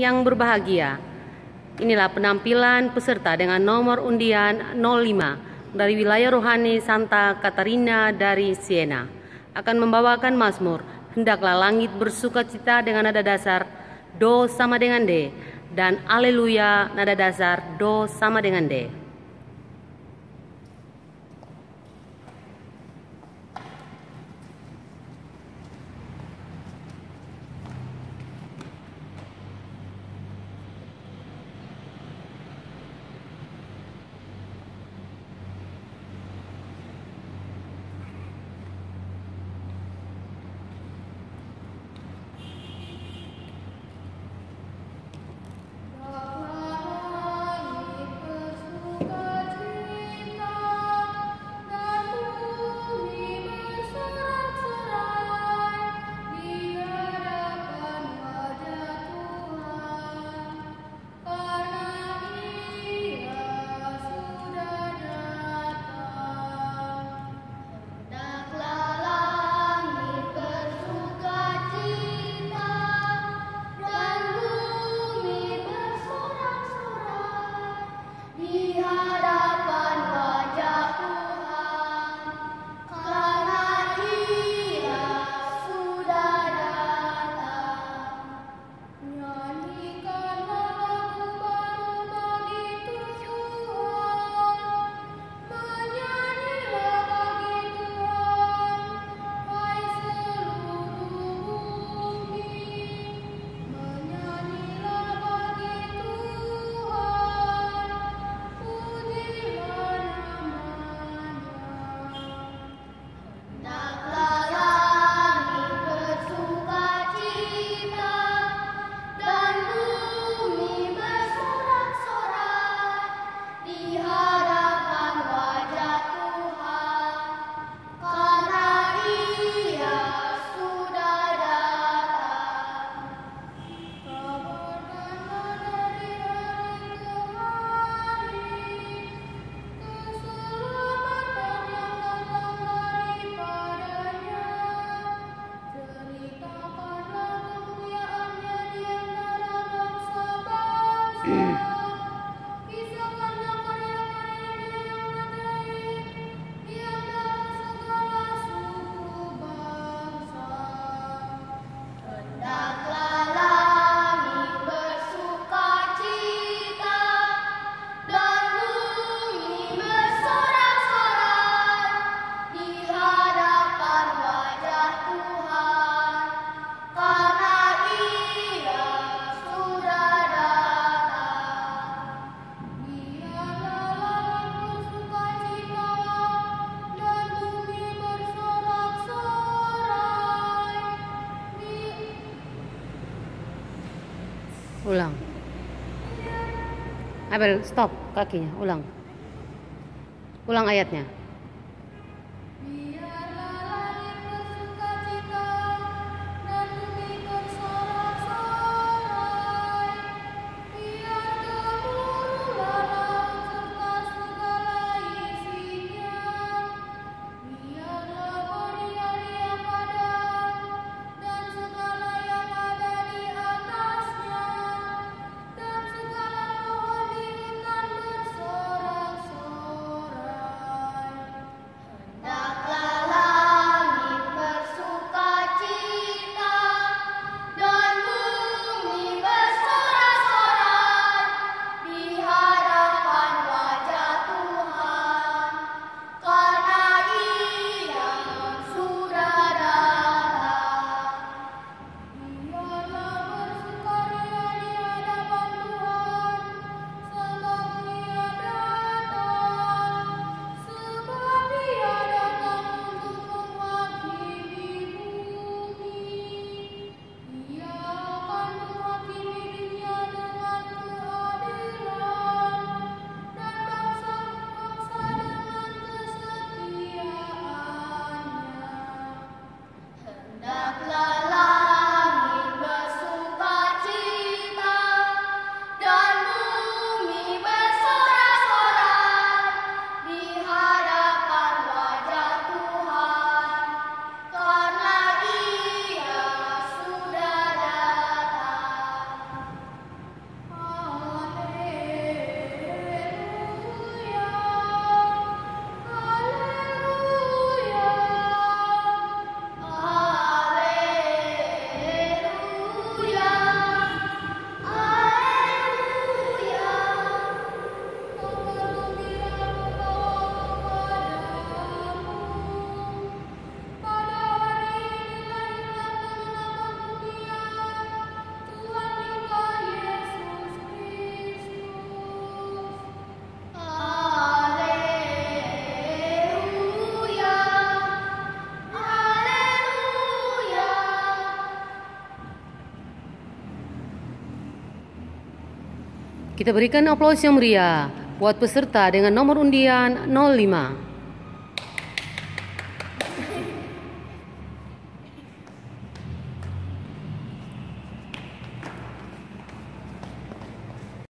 yang berbahagia. Inilah penampilan peserta dengan nomor undian 05 dari wilayah rohani Santa Katarina dari Siena. Akan membawakan Mazmur, hendaklah langit bersuka cita dengan nada dasar Do sama dengan D dan Aleluya nada dasar Do sama dengan D. da da Ulang. Abel, stop kakinya. Ulang. Ulang ayatnya. Kita berikan aplaus yang meriah buat peserta dengan nomor undian 05.